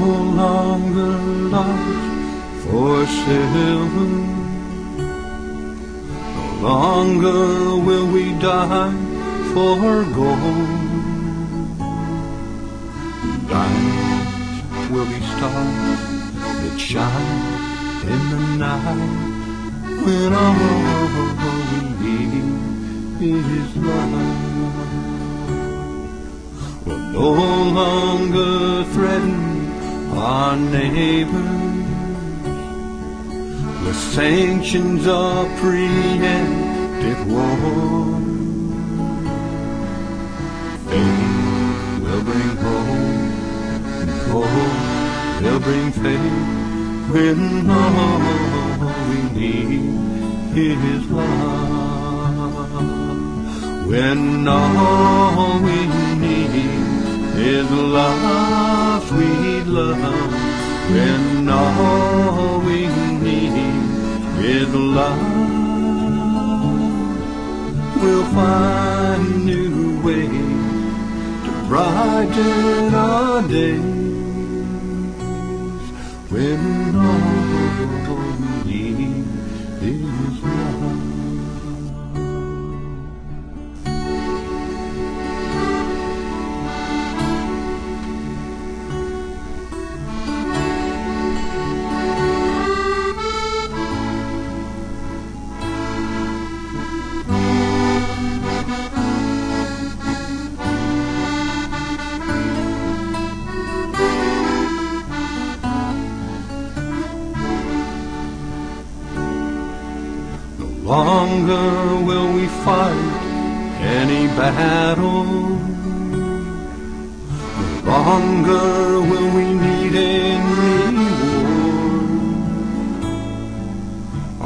no longer lost for silver. No longer will we die for gold. Diamonds will be stars that shine in the night when all we need is love. We'll no longer threaten our neighbors with sanctions of preemptive war. Faith will bring hope, and hope will bring faith when all we need is love. When all we need is love, sweet love. When all we need is love, we'll find new ways to brighten our days. Longer will we fight any battle. No longer will we need any war.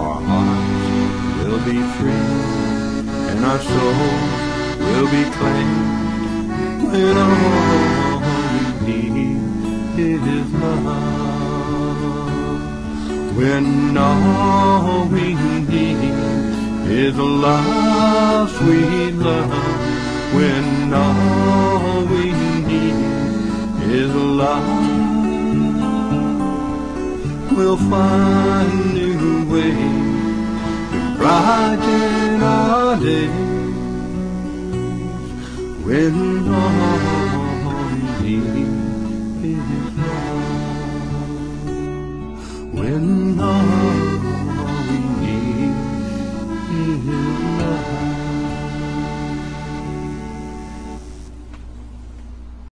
Our hearts will be free and our souls will be claimed when all we need is love. When all we is love, sweet love. When all we need is love, we'll find new ways to brighten our days. When all my.